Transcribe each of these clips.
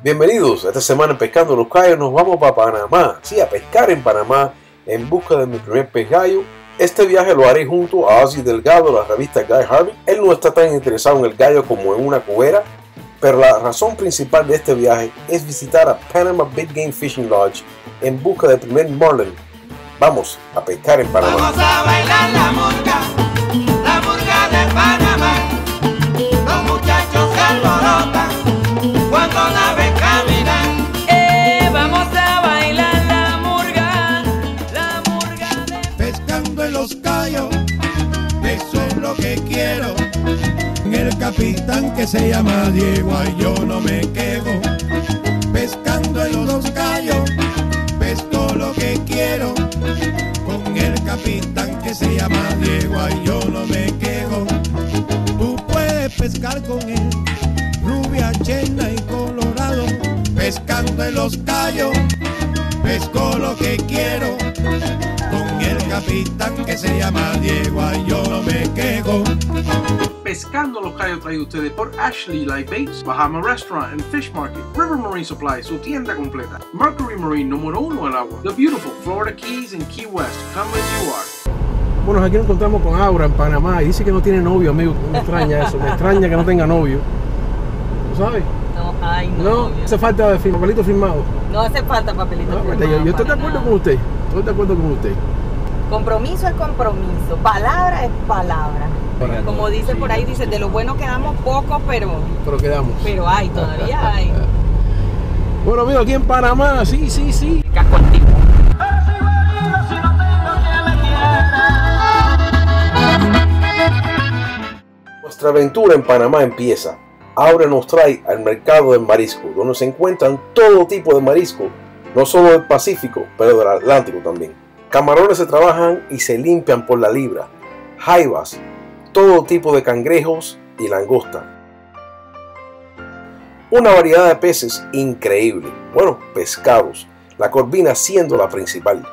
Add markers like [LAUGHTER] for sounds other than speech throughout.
Bienvenidos, esta semana Pescando los Cayos nos vamos para Panamá, sí, a pescar en Panamá en busca de mi primer pez gallo. Este viaje lo haré junto a Ozzy Delgado, la revista Guy Harvey. Él no está tan interesado en el gallo como en una cubera, pero la razón principal de este viaje es visitar a Panama Big Game Fishing Lodge en busca del primer marlin. Vamos a pescar en Panamá. Vamos a bailar la murga, la murga de Panamá. Pescar con él, rubia, chena y colorado. Pescando en los callos, pesco lo que quiero con el capitán que se llama Diego, ay yo no me quejo. Pescando los Cayos traído ustedes por Ashley Light Baits, Bahama Restaurant and Fish Market, River Marine Supply, su tienda completa, Mercury Marine número uno el agua, The Beautiful Florida Keys and Key West, come as you are. Bueno, aquí nos encontramos con Aura en Panamá y dice que no tiene novio, amigo. Me extraña eso, me extraña que no tenga novio. ¿Tú sabes? No, ay, no. No, novio. hace falta de papelito firmado. No hace falta papelito. No, firmado yo, yo estoy de acuerdo nada. con usted, estoy de acuerdo con usted. Compromiso es compromiso, palabra es palabra. Como dice por ahí, dice, de lo bueno quedamos pocos, pero, Pero quedamos. pero hay, todavía hay. [LAUGHS] Bueno, amigo, aquí en Panamá, sí, sí, sí. Casco Nuestra aventura en Panamá empieza. Ahora nos trae al mercado del marisco, donde se encuentran todo tipo de marisco, no solo del Pacífico, pero del Atlántico también. Camarones se trabajan y se limpian por la libra, jaivas, todo tipo de cangrejos y langosta. Una variedad de peces increíble, bueno, pescados, la corvina siendo la principal.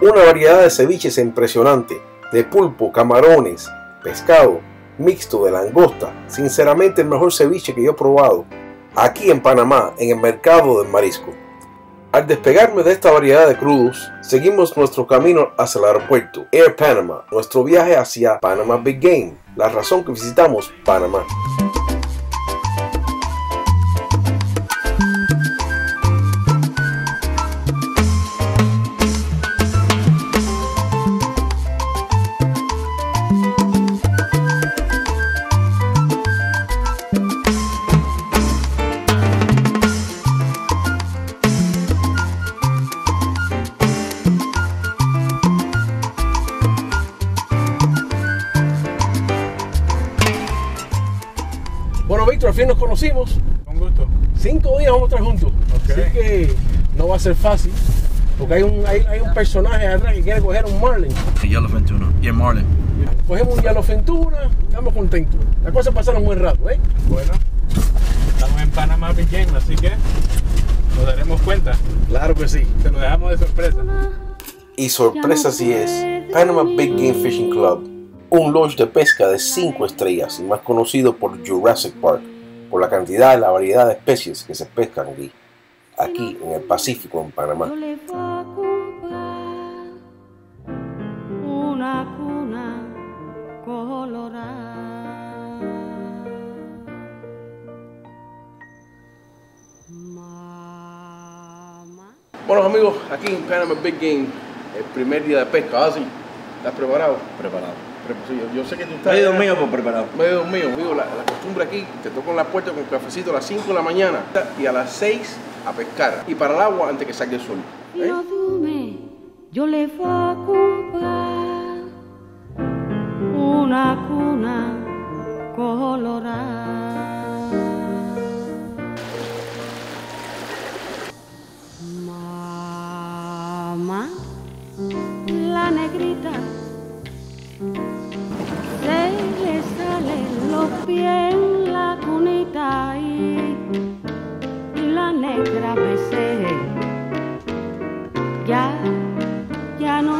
Una variedad de ceviches impresionante, de pulpo, camarones, pescado, mixto de langosta, sinceramente el mejor ceviche que yo he probado aquí en Panamá, en el mercado del marisco. Al despegarme de esta variedad de crudos, seguimos nuestro camino hacia el aeropuerto Air Panama, nuestro viaje hacia Panama Big Game, la razón que visitamos Panamá. Conocimos. Con gusto. Cinco días vamos a estar juntos. Así que no va a ser fácil. Porque hay un, hay, hay un personaje atrás que quiere coger un marlin. Yellowfin tuna y el marlin. Cogemos un yellowfin tuna, estamos contentos. Las cosas pasaron muy rato, ¿eh? Bueno, estamos en Panamá Big Game, así que nos daremos cuenta. Claro que sí. Se lo dejamos de sorpresa. Y sorpresa si es, Panama Big Game Fishing Club, un lodge de pesca de 5 estrellas y más conocido por Jurassic Park, por la cantidad y la variedad de especies que se pescan aquí, aquí en el Pacífico, en Panamá. Yo le voy a comprar una cuna colorada. Mamá. Bueno amigos, aquí en Panama Big Game, el primer día de pesca. Así, ¿estás preparado? Preparado. Pero, sí, yo, sé que tú estás... Medio mío, pues preparado. Medio mío, amigo, la, la costumbre aquí, te toco en la puerta con cafecito a las 5 de la mañana y a las 6 a pescar. Y para el agua antes que salga el sol. ¿eh? Dume, yo le voy a comprar una cuna colorada. Mamá, la negrita se le salen los pies la cunita y, y la negra me ya, ya no.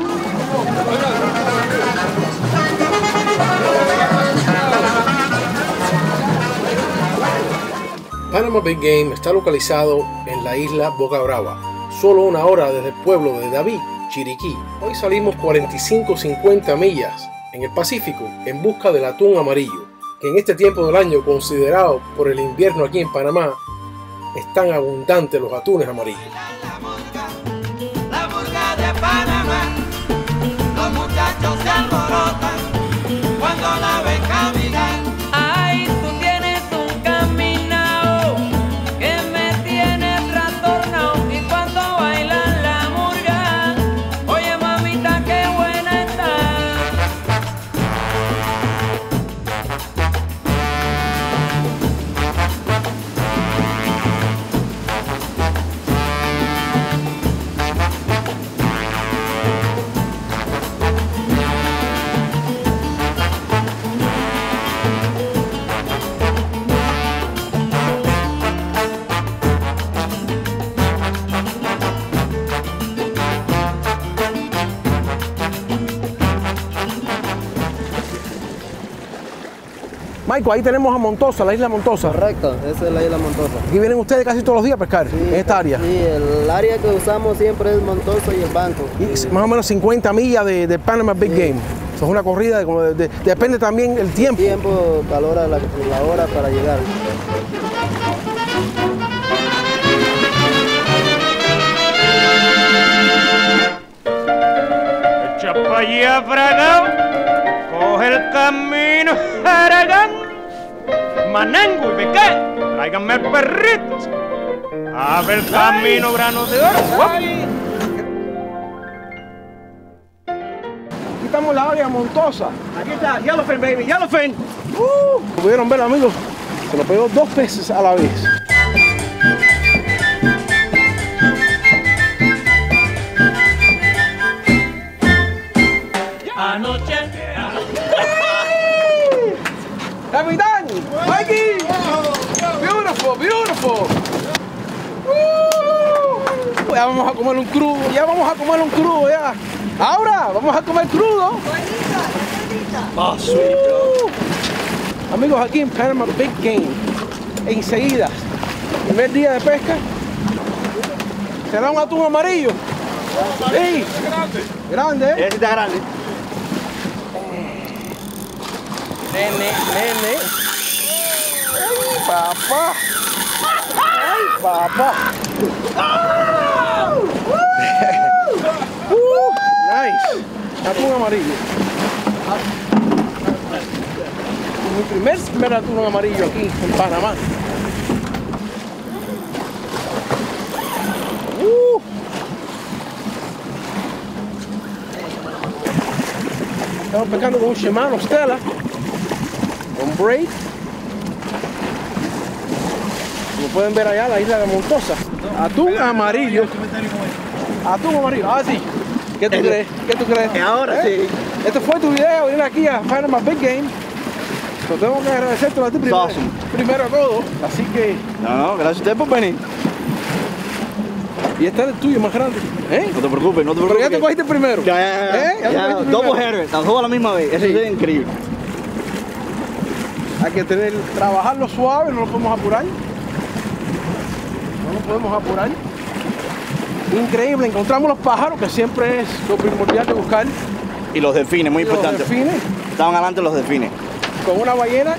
Panama Panama Big Game está localizado en la isla Boca Brava, solo una hora desde el pueblo de David, Chiriquí. Hoy salimos 45-50 millas en el Pacífico en busca del atún amarillo, que en este tiempo del año, considerado por el invierno aquí en Panamá, están abundantes los atunes amarillos. La de Panamá. Los muchachos se alborotan Michael, ahí tenemos a Montosa, la isla Montosa. Correcto, esa es la isla Montosa. Aquí vienen ustedes casi todos los días a pescar en esta área. Sí, el área que usamos siempre es Montosa y el banco. Y más o menos 50 millas de, de Panama Big Game. Eso es una corrida, de, como de- de- depende también el tiempo. Tiempo, calor a la, la hora para llegar. Manango y Beca. Tráiganme perritos. Abre el camino, granos de oro. Aquí estamos en la área Montosa. Aquí está, Yellowfin, baby, Yellowfin. Uh, pudieron ver, amigos, se lo pegó dos veces a la vez. Ya vamos a comer un crudo, ya. Ahora, vamos a comer crudo. Uh. Amigos, aquí en Panama Big Game, enseguida, primer día de pesca, será un atún amarillo. Sí, grande. Ese está grande. Nene, nene. Ay, papá. Ay, papá. Uh, nice. Atún amarillo. Mi primer, atún amarillo aquí en Panamá. Uh. Estamos pescando con un Shimano Stella con braid. Como pueden ver allá, la isla de Montosa. Atún amarillo. Atún amarillo. Ah, sí. ¿Qué tú crees? ¿Qué tú crees? Ahora ¿Eh? Este fue tu video, venir aquí a Panama Big Game. Te tengo que agradecerte a ti primero, Awesome. primero a todo. Así que, No, no, gracias a usted por venir. y este es el tuyo más grande. ¿Eh? No te preocupes, no te Pero preocupes. ya te cogiste primero. Ya, ya, ya. ¿Eh? Ya ya, primero. header, las dos a la misma vez. Eso Sí. es increíble. Hay que tener, trabajarlo suave, no lo podemos apurar. No lo podemos apurar. Increíble, encontramos los pájaros, que siempre es lo primordial de buscar. Y los delfines, muy Y los importante. delfines. Estaban adelante los delfines. con una ballena.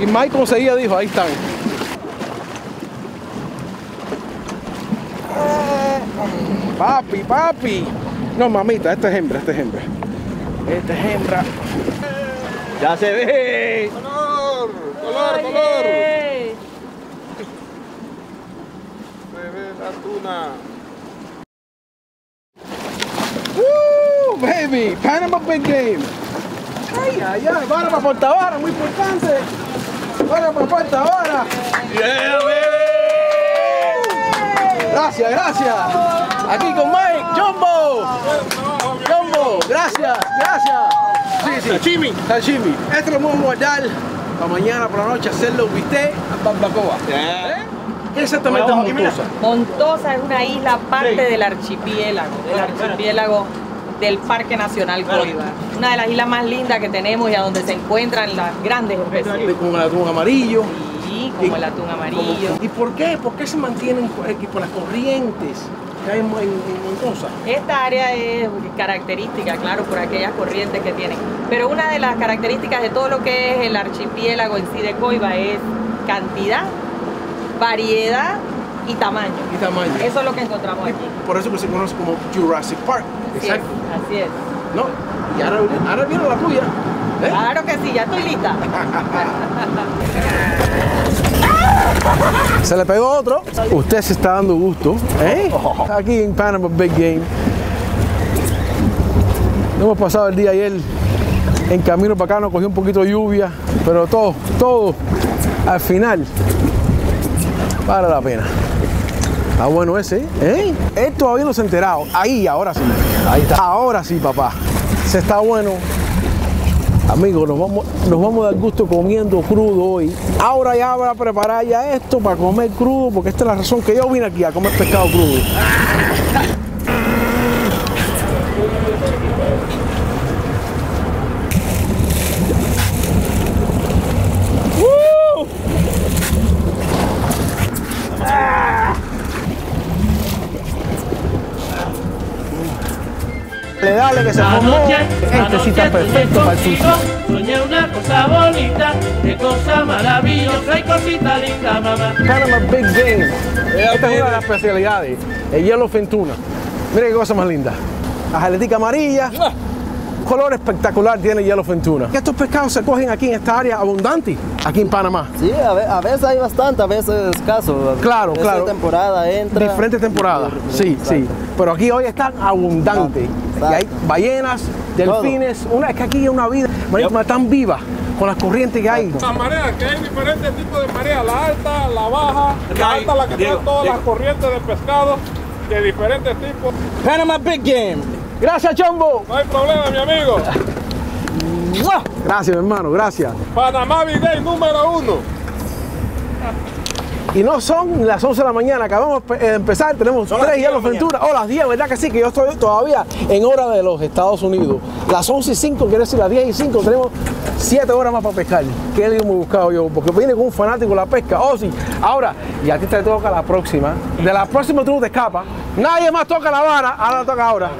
Y Mike conseguía dijo, ahí están. Papi, papi. No, mamita, esta es hembra, esta es hembra. Esta es hembra. Ya se ve. Oye. ¡Woo, baby! Panama Big Game. Ay, ay, ay. Para Portavara, muy importante. Para Portavara. Gracias, gracias. Aquí con Mike, Jumbo. Jumbo, gracias, gracias. Sí, sí. Sashimi. Sashimi. Esto lo vamos a guardar para mañana por la noche hacerlo bistec a barbacoa. ¿Eh? ¿Qué exactamente es Montosa? Montosa es una isla parte del archipiélago, del archipiélago del Parque Nacional Coiba. Una de las islas más lindas que tenemos y a donde se encuentran las grandes especies. Con el atún amarillo. Y como Y- el atún amarillo. ¿Y por qué? ¿Por qué se mantienen por aquí, por las corrientes que hay en Montosa? Esta área es característica, claro, por aquellas corrientes que tienen. Pero una de las características de todo lo que es el archipiélago en sí de Coiba es cantidad, variedad y tamaño. Y tamaño. Eso es lo que encontramos Y aquí. por eso que se conoce como Jurassic Park. Así es, Exacto. así es. ¿No? Y ahora, ahora viene la tuya. ¿eh? Claro que sí, ya estoy lista. Se le pegó otro. Usted se está dando gusto. ¿eh? Aquí en Panama Big Game. Hemos pasado el día ayer en camino para acá, nos cogió un poquito de lluvia, pero todo, todo al final vale la pena. Está bueno ese, ¿eh? Él todavía no se enterado. Ahí, ahora sí. Ahí está. Ahora sí, papá. Se está bueno. Amigos, nos vamos, nos vamos a dar gusto comiendo crudo hoy. Ahora ya voy a preparar ya esto para comer crudo, porque esta es la razón que yo vine aquí a comer pescado crudo. ¡Woo! Le dale que se formó. Este sí está perfecto para el sushi. Soñé una cosa bonita, qué cosa maravillosa y cosita linda, mamá. Panama Big Game. Esta es una de las especialidades. El hielo fentuna. Mira qué cosa más linda. La jaletica amarilla. Color espectacular tiene el hielo fentuna. Estos pescados se cogen aquí en esta área abundante, aquí en Panamá. Sí, a, ve- a veces hay bastante, a veces escaso. Claro, Esa claro. temporada entra. Diferentes temporadas. Sí, sí. Pero aquí hoy están abundantes. Exacto. Y hay ballenas, delfines. Una, es que aquí hay una vida marítima tan viva con las corrientes que hay. La marea, que hay diferentes tipos de marea, la alta, la baja, la alta la que trae todas las corrientes de pescado de diferentes tipos. Panama Big Game. Gracias, Chombo. No hay problema, mi amigo. Gracias, mi hermano. Gracias. Panamá Big Day número uno. Y no son las 11 de la mañana, acabamos de empezar, tenemos Son las tres 10 de hielos la Ventura. Oh, las 10, ¿verdad que sí? Que yo estoy todavía en hora de los Estados Unidos. Las 11 y 5, quiere decir las 10 y 5, tenemos 7 horas más para pescar. ¿Qué lío me he buscado yo? Porque vine con un fanático la pesca. Oh, sí. Ahora, y a ti te toca la próxima. De la próxima tú no te escapas. Nadie más toca la vara, ahora toca ahora.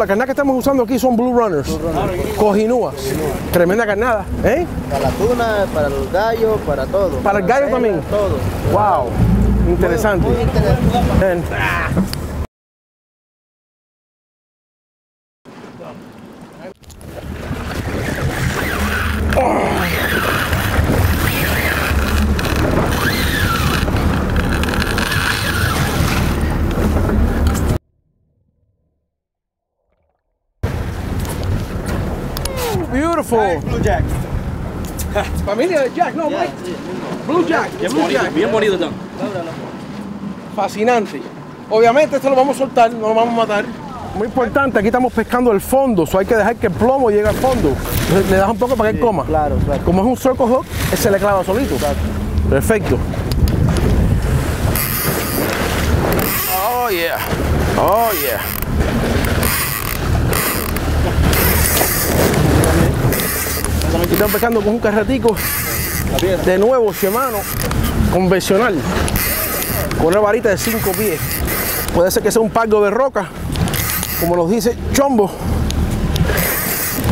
La carnada que estamos usando aquí son Blue Runners. Cojinúas. Tremenda carnada, ¿eh? Para la tuna, para los gallos, para todo. Para el gallo también. Todo. Wow. Interesante. Muy interesante. Blue Jack. [LAUGHS] Familia de Jack, no, Mike. Blue Jack. Bien Blue bonito, Jack. bien bonito tan. Fascinante. Obviamente esto lo vamos a soltar, no lo vamos a matar. Muy importante, aquí estamos pescando el fondo, so hay que dejar que el plomo llegue al fondo. Entonces, le das un poco para que él coma. Claro, claro. Como es un circle hook, él se le clava solito. Perfecto. Oh yeah. Oh yeah. Estamos pescando con un carretico de nuevo, sí, hermano, convencional, con una varita de 5 pies. Puede ser que sea un palgo de roca, como nos dice Chombo.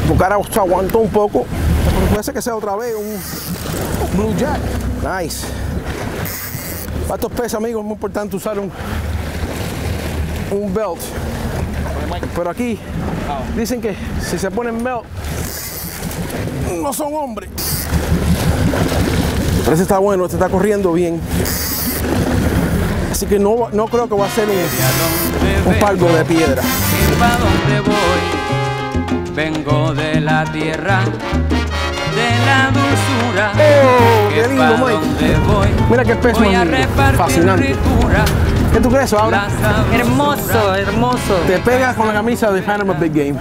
Porque ahora se aguantó un poco, pero puede ser que sea otra vez un Blue Jack. Nice. Para estos peces, amigos, es muy importante usar un, un belt. Pero aquí dicen que si se ponen belt, no son hombres. Pero este está bueno, este está corriendo bien. Así que no, no creo que va a ser un, un palgo de piedra. Voy, vengo de la tierra, de la dulzura. Oh, que qué lindo, Mike. voy, Mira qué repartir Fascinante. ritura, ¿Qué tú crees ahora? Hermoso, hermoso. Te pegas con la camisa de Panama Big Game.